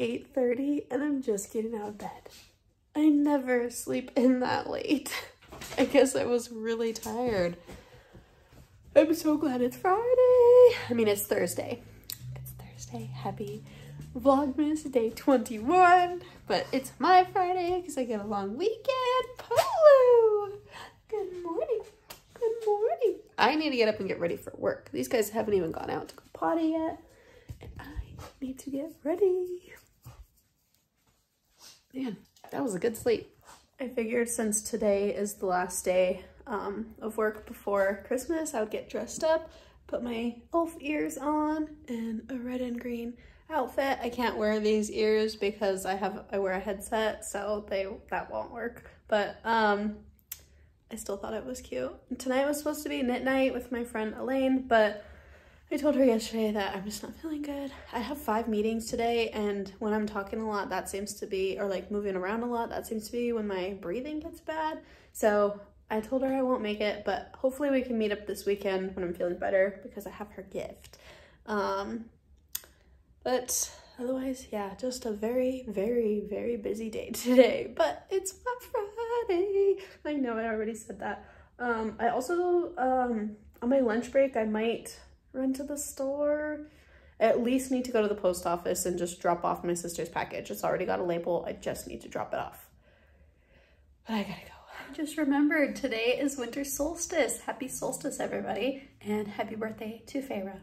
almost 8.30 and I'm just getting out of bed. I never sleep in that late. I guess I was really tired. I'm so glad it's Friday. I mean, it's Thursday. It's Thursday. Happy Vlogmas day 21. But it's my Friday because I get a long weekend. Polo! Good morning. Good morning. I need to get up and get ready for work. These guys haven't even gone out to go potty yet. And I need to get ready. Man, that was a good sleep. I figured since today is the last day um, of work before Christmas, I would get dressed up, put my elf ears on and a red and green outfit. I can't wear these ears because I have I wear a headset, so they that won't work. But um, I still thought it was cute. Tonight was supposed to be knit night with my friend Elaine, but I told her yesterday that I'm just not feeling good. I have five meetings today and when I'm talking a lot, that seems to be, or like moving around a lot, that seems to be when my breathing gets bad. So I told her I won't make it, but hopefully we can meet up this weekend when I'm feeling better because I have her gift. Um, but otherwise, yeah, just a very, very, very busy day today, but it's my Friday. I know I already said that. Um, I also, um, on my lunch break, I might run to the store. At least need to go to the post office and just drop off my sister's package. It's already got a label. I just need to drop it off. But I gotta go. I just remembered today is winter solstice. Happy solstice, everybody. And happy birthday to Feyre.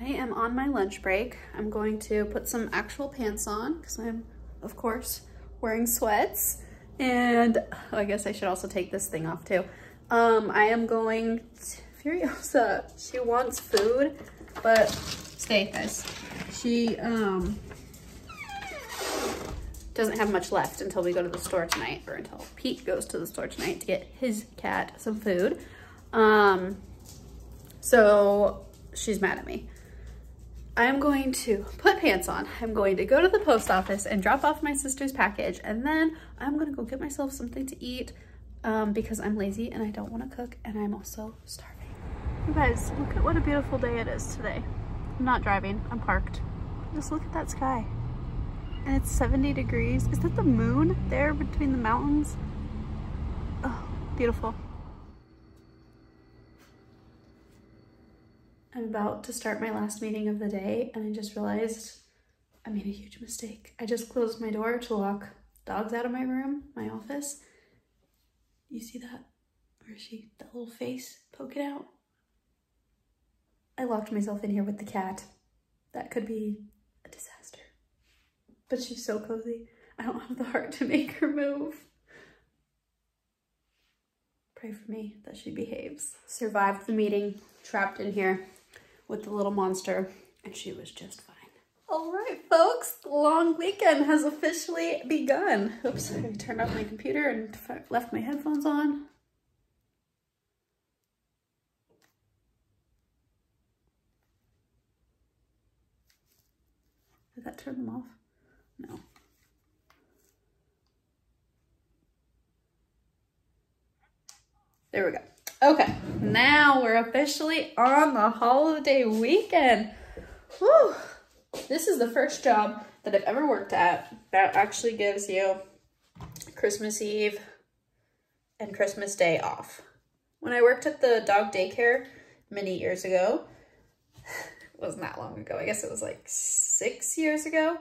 I am on my lunch break. I'm going to put some actual pants on because I'm, of course, wearing sweats. And oh, I guess I should also take this thing off too. Um, I am going to Furiosa, she wants food, but stay guys. She um doesn't have much left until we go to the store tonight or until Pete goes to the store tonight to get his cat some food. Um, so she's mad at me. I'm going to put pants on. I'm going to go to the post office and drop off my sister's package. And then I'm gonna go get myself something to eat um, because I'm lazy and I don't wanna cook and I'm also starving. You guys, look at what a beautiful day it is today. I'm not driving, I'm parked. Just look at that sky. And it's 70 degrees. Is that the moon there between the mountains? Oh, beautiful. I'm about to start my last meeting of the day and I just realized I made a huge mistake. I just closed my door to lock dogs out of my room, my office. You see that? Where is she? That little face poking out? I locked myself in here with the cat. That could be a disaster. But she's so cozy. I don't have the heart to make her move. Pray for me that she behaves. Survived the meeting, trapped in here with the little monster, and she was just fine. All right, folks, long weekend has officially begun. Oops, I turned off my computer and left my headphones on. Turn them off? No. There we go. Okay, now we're officially on the holiday weekend. Whew. This is the first job that I've ever worked at that actually gives you Christmas Eve and Christmas Day off. When I worked at the dog daycare many years ago, wasn't that long ago. I guess it was like six years ago.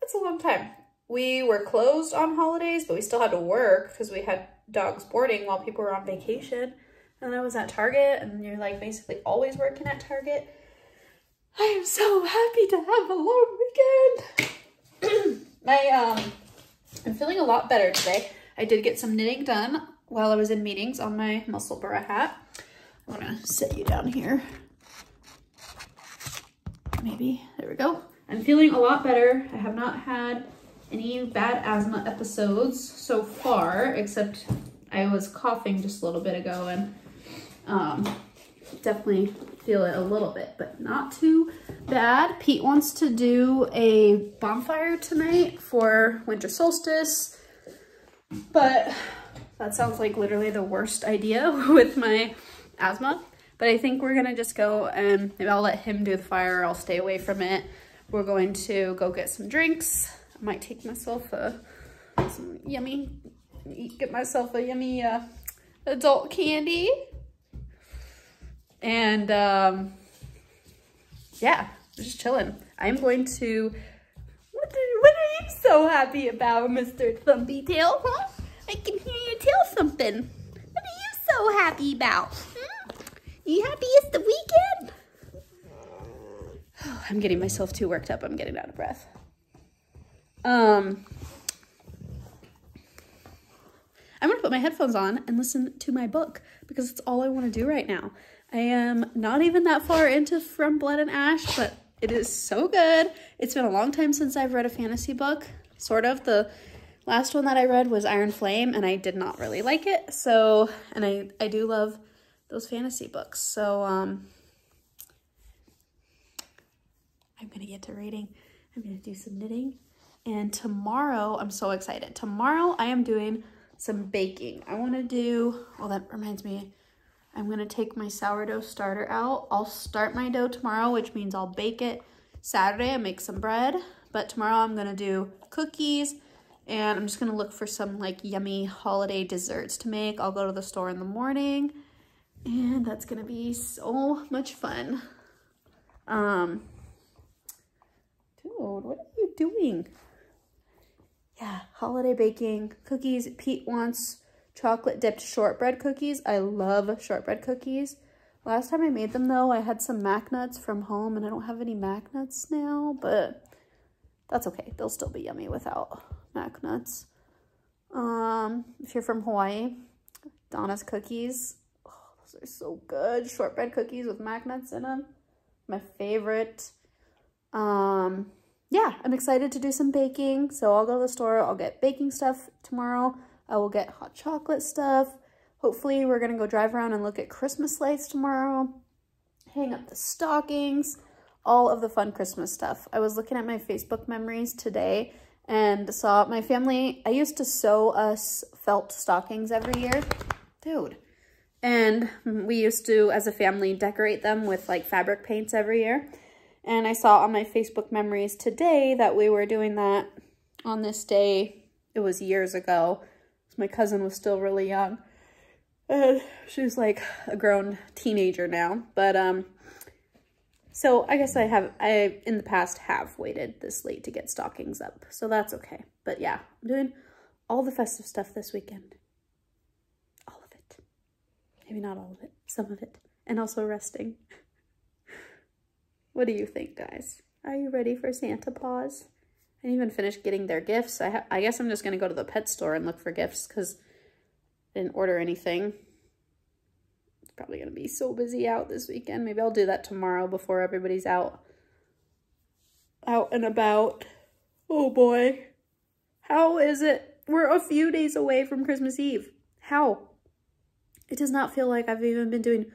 That's a long time. We were closed on holidays, but we still had to work because we had dogs boarding while people were on vacation. And I was at Target, and you're like basically always working at Target. I am so happy to have a long weekend. My um, I'm feeling a lot better today. I did get some knitting done while I was in meetings on my Musselburgh hat. I'm gonna set you down here maybe. There we go. I'm feeling a lot better. I have not had any bad asthma episodes so far, except I was coughing just a little bit ago and um, definitely feel it a little bit, but not too bad. Pete wants to do a bonfire tonight for winter solstice, but that sounds like literally the worst idea with my asthma. But I think we're gonna just go and maybe I'll let him do the fire. I'll stay away from it. we're going to go get some drinks. I might take myself a, some yummy, get myself a yummy uh, adult candy. And um, yeah, just chilling. I'm going to, what, did, what are you so happy about, Mr. Thumpy Tail, huh? I can hear your tail thumping. What are you so happy about? You happy it's the weekend? Oh, I'm getting myself too worked up. I'm getting out of breath. Um, I'm gonna put my headphones on and listen to my book because it's all I want to do right now. I am not even that far into From Blood and Ash, but it is so good. It's been a long time since I've read a fantasy book. Sort of. The last one that I read was Iron Flame, and I did not really like it. So, and I, I do love those fantasy books. So, um, I'm going to get to reading. I'm going to do some knitting. And tomorrow, I'm so excited. Tomorrow, I am doing some baking. I want to do, well, that reminds me, I'm going to take my sourdough starter out. I'll start my dough tomorrow, which means I'll bake it Saturday and make some bread. But tomorrow I'm going to do cookies and I'm just going to look for some like yummy holiday desserts to make. I'll go to the store in the morning and that's to be so much fun. Um, dude, what are you doing? Yeah, holiday baking, cookies. Pete wants chocolate dipped shortbread cookies. I love shortbread cookies. Last time I made them though, I had some mac nuts from home and I don't have any mac nuts now, but that's okay. They'll still be yummy without mac nuts. Um, if you're from Hawaii, Donna's cookies. Those are so good. Shortbread cookies with mac nuts in them. My favorite. Um, yeah, I'm excited to do some baking. So I'll go to the store. I'll get baking stuff tomorrow. I will get hot chocolate stuff. Hopefully we're going to go drive around and look at Christmas lights tomorrow. Hang up the stockings. All of the fun Christmas stuff. I was looking at my Facebook memories today and saw my family. I used to sew us felt stockings every year. Dude. And we used to, as a family, decorate them with like fabric paints every year. And I saw on my Facebook memories today that we were doing that on this day. It was years ago my cousin was still really young. And she's like a grown teenager now. But, um, so I guess I have, I, in the past, have waited this late to get stockings up. So that's okay. But yeah, I'm doing all the festive stuff this weekend. Maybe not all of it. Some of it. And also resting. what do you think, guys? Are you ready for Santa Paws? I didn't even finish getting their gifts. I, I guess I'm just going to go to the pet store and look for gifts because I didn't order anything. Probably going to be so busy out this weekend. Maybe I'll do that tomorrow before everybody's out, out and about. Oh boy. How is it? We're a few days away from Christmas Eve. How? It does not feel like I've even been doing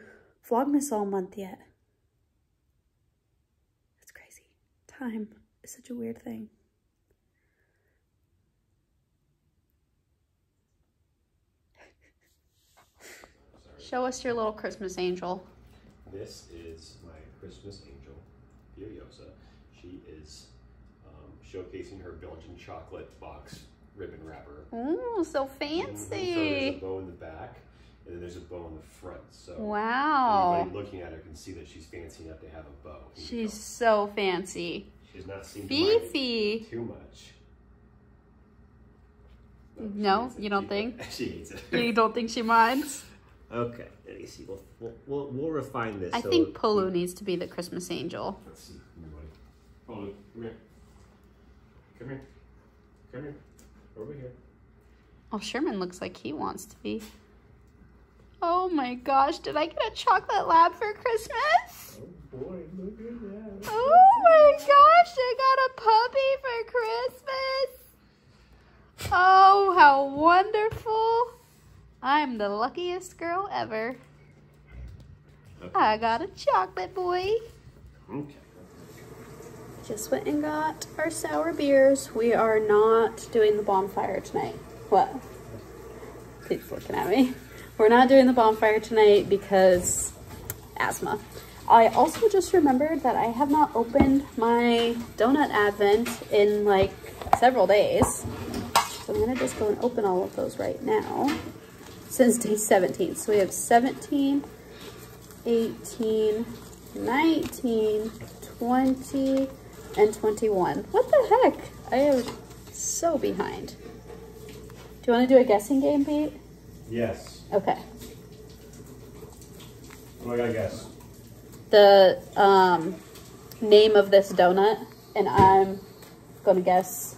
Vlogmas all month yet. That's crazy. Time is such a weird thing. Show us your little Christmas angel. This is my Christmas angel, Furiosa. She is um, showcasing her Belgian chocolate box ribbon wrapper. Ooh, so fancy. Mm -hmm. So there's a bow in the back, and then there's a bow in the front. So wow. anybody looking at her can see that she's fancy enough to have a bow. Here she's so fancy. She's not seen Beefy. too much. No, no you don't she, think? she hates it. you don't think she minds? Okay, let me see. We'll, we'll, we'll, refine this. I so think Polo needs to be the Christmas angel. Let's see. Polo, come here. Come here. Come here. Over here. Oh, Sherman looks like he wants to be. Oh my gosh, did I get a chocolate lab for Christmas? Oh boy, look at that. Oh my gosh, I got a puppy for Christmas. Oh, how wonderful. I'm the luckiest girl ever. I got a chocolate boy. Okay. Just went and got our sour beers. We are not doing the bonfire tonight. What? He's looking at me. We're not doing the bonfire tonight because asthma. I also just remembered that I have not opened my donut advent in like several days. So I'm gonna just go and open all of those right now since day 17. So we have 17, 18, 19, 20, and 21. What the heck? I am so behind. Do you want to do a guessing game, Pete? Yes. Okay. What do I gotta guess? The um, name of this donut, and I'm gonna guess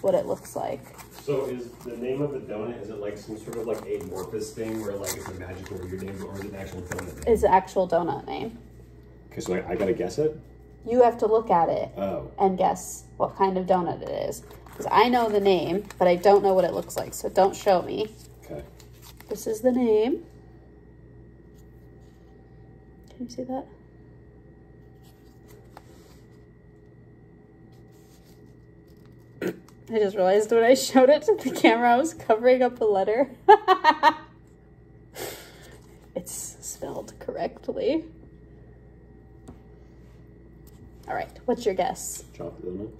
what it looks like. So is the name of the donut, is it like some sort of like amorphous thing where like it's a magical weird name or is it an actual donut name? Is the actual donut name? Okay, so I, I gotta guess it? You have to look at it Oh. and guess what kind of donut it is. Because I know the name, but I don't know what it looks like, so don't show me. Okay. This is the name. Can you see that? I just realized when I showed it to the camera, I was covering up a letter. it's spelled correctly. All right, what's your guess? Chocolate donut?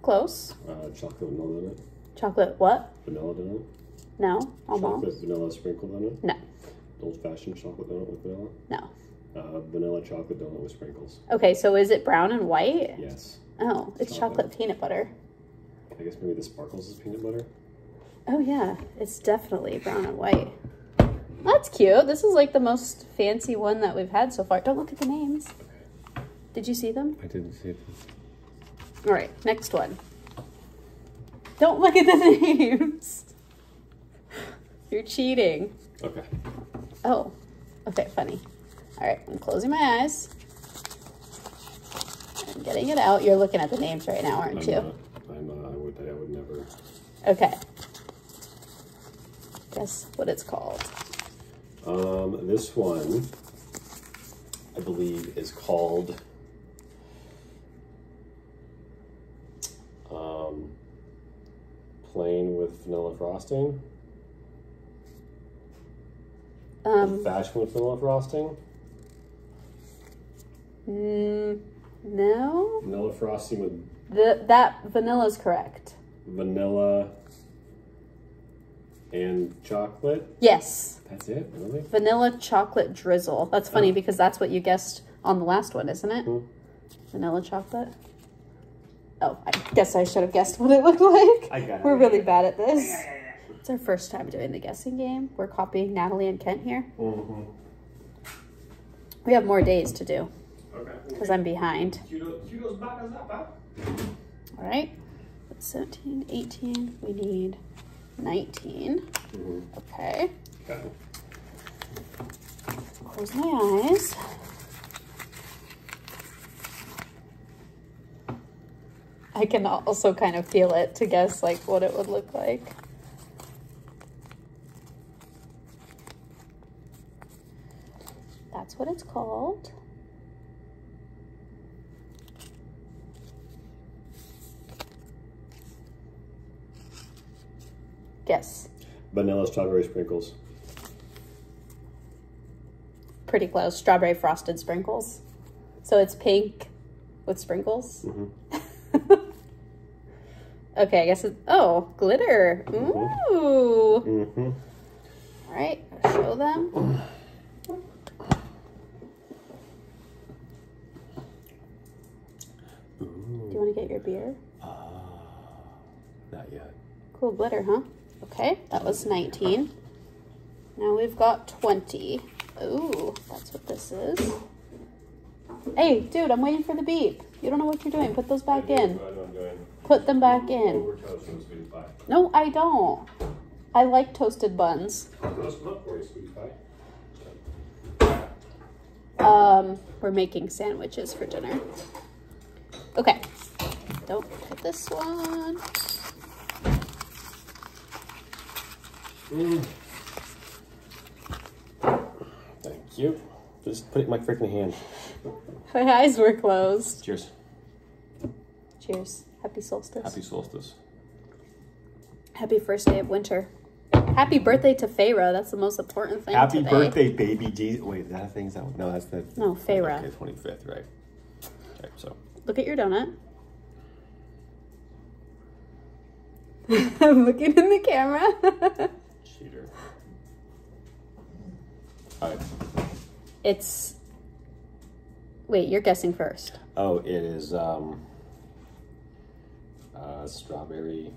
Close. Uh, chocolate vanilla donut? Chocolate what? Vanilla donut? No, almost. Chocolate vanilla sprinkle donut? No, Old fashioned chocolate donut with vanilla? no. Uh, vanilla chocolate donut with sprinkles. Okay, so is it brown and white? Yes. Oh, it's Chocolate. chocolate peanut butter. I guess maybe the sparkles is peanut butter. Oh yeah, it's definitely brown and white. That's cute. This is like the most fancy one that we've had so far. Don't look at the names. Did you see them? I didn't see it. All right, next one. Don't look at the names. You're cheating. Okay. Oh, okay, funny. All right, I'm closing my eyes. I'm getting it out. You're looking at the names right now, aren't I'm you? not. I'm, uh, I would, I would never. Okay. Guess what it's called. Um, this one, I believe, is called. Um, plain with vanilla frosting. Um, Fashion with vanilla frosting. mm, no. Vanilla frosting with The that vanilla's correct. vanilla and chocolate. Yes, That's it, really? vanilla chocolate drizzle. That's funny Oh. because that's what you guessed on the last one, isn't it? Hmm. Vanilla chocolate. Oh, I guess I should have guessed what it looked like. I got it. We're really bad at this. It's our first time doing the guessing game. We're copying Natalie and Kent here. Mm-hmm. We have more days to do Okay. because I'm behind. Kudos back as that, pal. All right. That's 17, 18. We need 19. Mm-hmm. Okay. Okay. Close my eyes. I can also kind of feel it to guess like what it would look like. That's what it's called. Guess. Vanilla strawberry sprinkles. Pretty close. Strawberry frosted sprinkles. So it's pink with sprinkles. Mm-hmm. okay, I guess it's. Oh, glitter. Ooh. Mm-hmm. All right, show them. Do you want to get? Not yet. Cool glitter, huh? Okay, that was 19. Now we've got 20. Ooh, that's what this is. Hey, dude, I'm waiting for the beep. You don't know what you're doing. Put those back in. I know I'm doing Put them back in. over toast and sweetie pie. No, I don't. I like toasted buns. I'll toast them up for you, sweetie pie. Um, we're making sandwiches for dinner. Don't put this one. Mm. Thank you. Just put it in my freaking hand. My eyes were closed. Cheers. Cheers. Happy solstice. Happy solstice. Happy first day of winter. Happy birthday to Feyre. That's the most important thing Happy today. birthday, baby G. Wait, is that a thing? Is that no? That's the No, Feyre. Okay, twenty fifth, right? Okay, so Look at your donut. I'm looking in the camera. cheater. All right. it's. Wait, you're guessing first. Oh, it is um, uh, strawberry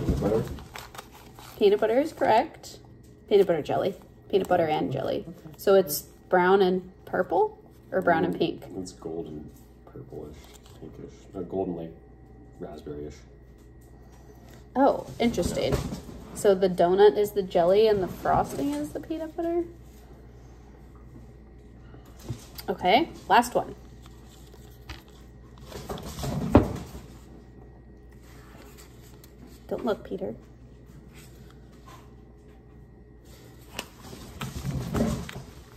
peanut butter. Peanut butter is correct. Peanut butter jelly. Peanut butter and jelly. So it's brown and purple or brown and pink? It's golden, purplish, pinkish, or golden like raspberryish. Oh, interesting. So the donut is the jelly and the frosting is the peanut butter? Okay, last one. Don't look, Peter.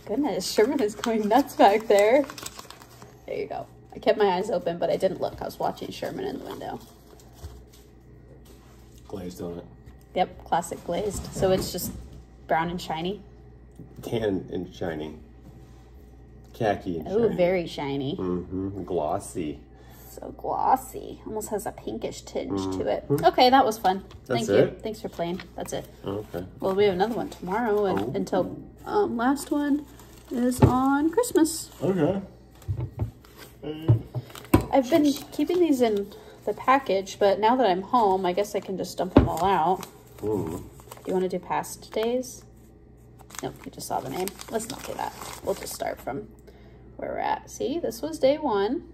Goodness, Sherman is going nuts back there. There you go. I kept my eyes open, but I didn't look. I was watching Sherman in the window. Glazed donut. Yep, classic glazed. So it's just brown and shiny. Tan and shiny. Khaki and Oh, very shiny. Mm-hmm. Glossy. So glossy. Almost has a pinkish tinge to it. Okay, that was fun. Thank That's you. it? Thanks for playing. That's it. Okay. Well, we have another one tomorrow and Oh. until um, last one is on Christmas. Okay. I've been keeping these in the package, but now that I'm home, I guess I can just dump them all out. Mm. Do you want to do past days? Nope, you just saw the name. Let's not do that. We'll just start from where we're at. See, this was day one.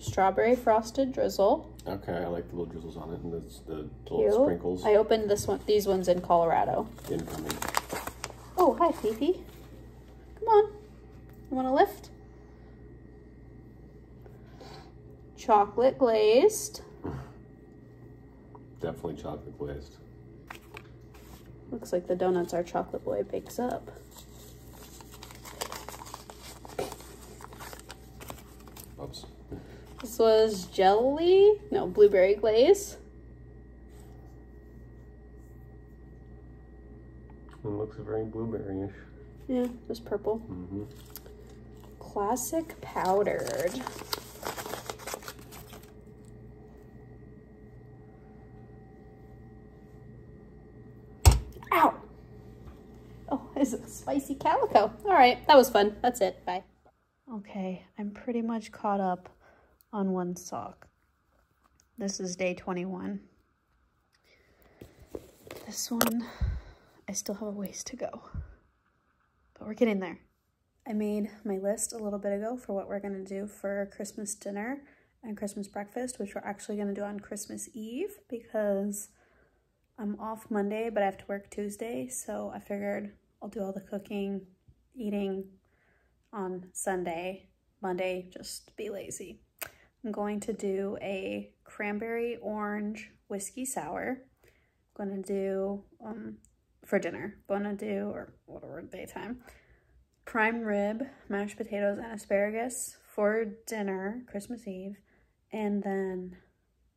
Strawberry frosted drizzle. Okay, I like the little drizzles on it and the, the little sprinkles. I opened this one, these ones in Colorado. Incoming. Oh, hi, Fifi. Come on. You want to lift? Chocolate glazed. Definitely chocolate glazed. Looks like the donuts our chocolate boy picks up. Oops. This was jelly, no, blueberry glaze. It looks very blueberry-ish. Yeah, just purple. Mm-hmm. Classic powdered. Ow! Oh, it's a spicy calico. All right, that was fun. That's it. Bye. Okay, I'm pretty much caught up on one sock. This is day 21. This one, I still have a ways to go, but we're getting there. I made my list a little bit ago for what we're going to do for Christmas dinner and Christmas breakfast, which we're actually going to do on Christmas Eve because I'm off Monday, but I have to work Tuesday. So I figured I'll do all the cooking, eating on Sunday. Monday, just be lazy. I'm going to do a cranberry orange whiskey sour. I'm going to do um, for dinner. Going to do, or whatever, daytime prime rib, mashed potatoes, and asparagus for dinner, Christmas Eve, and then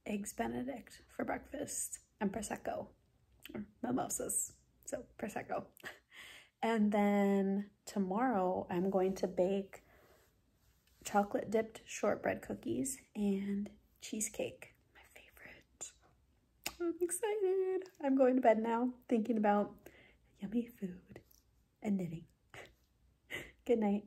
eggs Benedict for breakfast and prosecco or mimosas. So prosecco. And then tomorrow I'm going to bake chocolate dipped shortbread cookies and cheesecake. My favorite. I'm excited. I'm going to bed now thinking about yummy food and knitting. Good night.